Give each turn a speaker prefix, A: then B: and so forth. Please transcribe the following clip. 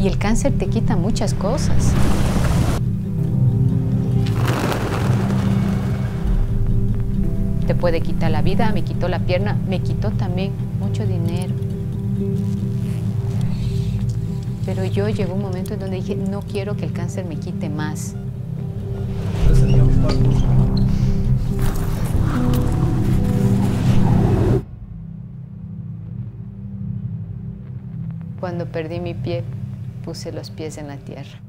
A: Y el cáncer te quita muchas cosas. Te puede quitar la vida, me quitó la pierna, me quitó también mucho dinero. Pero yo llegó un momento en donde dije, no quiero que el cáncer me quite más. Cuando perdí mi pie, puse los pies en la tierra.